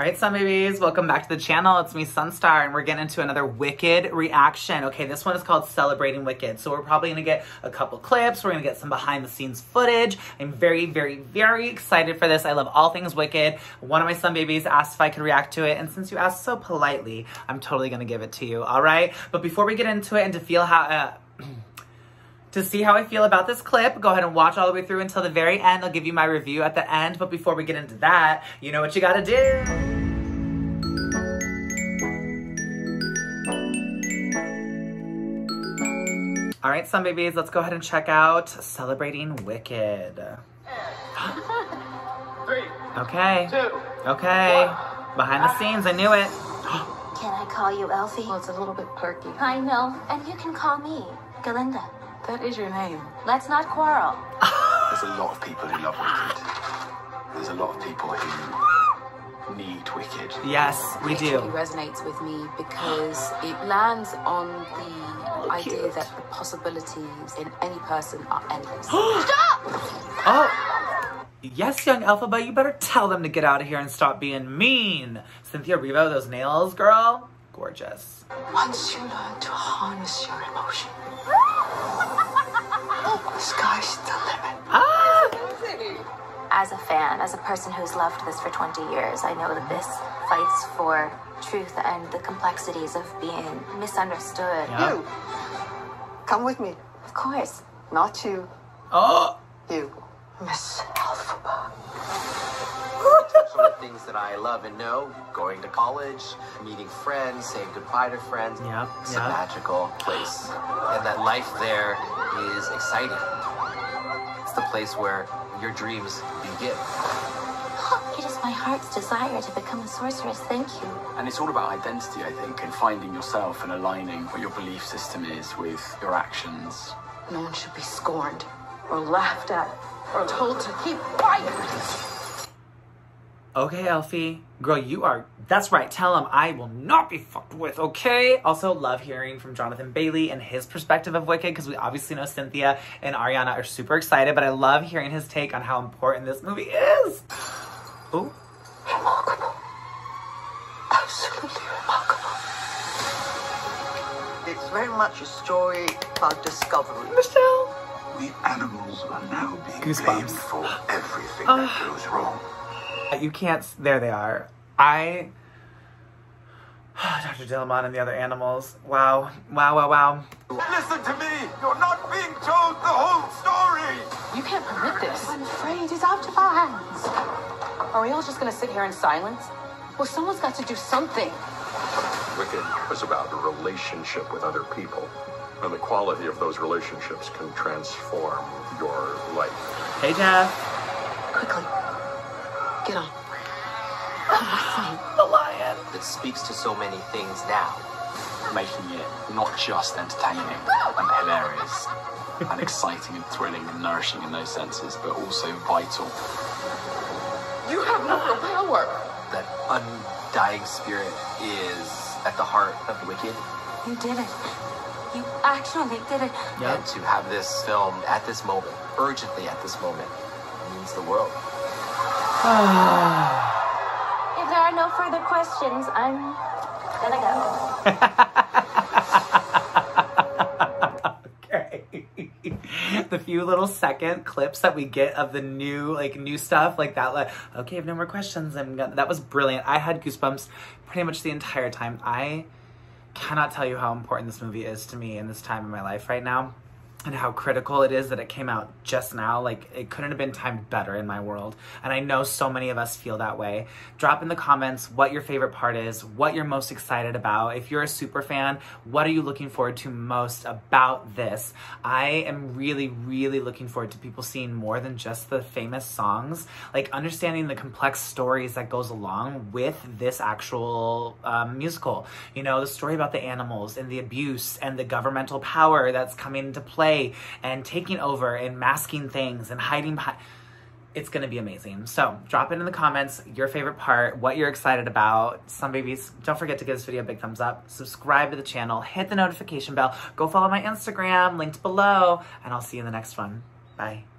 All right, Sun Babies, welcome back to the channel. It's me, Sunstar, and we're getting into another Wicked reaction. Okay, this one is called Celebrating Wicked. So we're probably gonna get a couple clips. We're gonna get some behind the scenes footage. I'm very, very, very excited for this. I love all things Wicked. One of my Sun Babies asked if I could react to it, and since you asked so politely, I'm totally gonna give it to you, all right? But before we get into it and to feel how, uh, to see how I feel about this clip, go ahead and watch all the way through until the very end. I'll give you my review at the end. But before we get into that, you know what you gotta do. All right, Sun Babies, let's go ahead and check out Celebrating Wicked. Three, Okay. two, Okay. Behind the scenes, I knew it. Can I call you Elphie? Well, it's a little bit perky. I know, and you can call me Galinda. That is your name. Let's not quarrel. There's a lot of people who love Wicked. There's a lot of people who need Wicked. Yes, we do. really resonates with me because it lands on the idea cute. that the possibilities in any person are endless. Stop! Oh. Yes, young Alpha, but you better tell them to get out of here and stop being mean. Cynthia Erivo, those nails, girl. Gorgeous. Once you learn to harness your emotion, As a fan, as a person who's loved this for 20 years, I know that this fights for truth and the complexities of being misunderstood. Yeah. You, come with me. Of course. Not you, Oh! you, Miss Elphaba. some of the things that I love and know, going to college, meeting friends, saying goodbye to friends. Yeah, It's yeah. a magical place. And that life there is exciting. It's the place where your dreams begin. It is my heart's desire to become a sorceress. Thank you. And it's all about identity, I think, and finding yourself and aligning what your belief system is with your actions. No one should be scorned or laughed at or told to keep quiet. Okay, Elphie. Girl, you are. That's right. Tell him I will not be fucked with, okay? Also, love hearing from Jonathan Bailey and his perspective of Wicked because we obviously know Cynthia and Ariana are super excited, but I love hearing his take on how important this movie is. Ooh. Remarkable. Absolutely remarkable. It's very much a story about discovery. Michelle. We animals are now being Goosebumps. blamed for everything Ah. that goes wrong. You can't. There they are. I. Dr. Dillamon and the other animals. Wow. Wow, wow, wow. Listen to me! You're not being told the whole story! You can't permit this. I'm afraid it's out of our hands. Are we all just gonna sit here in silence? Well, someone's got to do something. Wicked is about a relationship with other people, and the quality of those relationships can transform your life. Hey, Jeff. Quickly, get on. The lion. That speaks to so many things now. Making it not just entertaining and hilarious and exciting and thrilling and nourishing in those senses, but also vital. You have no real power. That undying spirit is at the heart of the Wicked. You did it. You actually did it. Yep. And to have this film at this moment, urgently at this moment, means the world. If there are no further questions, I'm gonna go. okay. the few little second clips that we get of the new, like, new stuff, like that, like, okay, I have no more questions. I'm gonna, that was brilliant. I had goosebumps pretty much the entire time. I cannot tell you how important this movie is to me in this time in my life right now. And how critical it is that it came out just now. Like, it couldn't have been timed better in my world. And I know so many of us feel that way. Drop in the comments what your favorite part is, what you're most excited about. If you're a super fan, what are you looking forward to most about this? I am really, really looking forward to people seeing more than just the famous songs, like understanding the complex stories that goes along with this actual um, musical. You know, the story about the animals and the abuse and the governmental power that's coming into play and taking over and masking things and hiding behind it's gonna be amazing. So drop it in the comments, your favorite part, what you're excited about. Sun Babies, don't forget to give this video a big thumbs up, subscribe to the channel, hit the notification bell, go follow my Instagram, linked below, and I'll see you in the next one. Bye.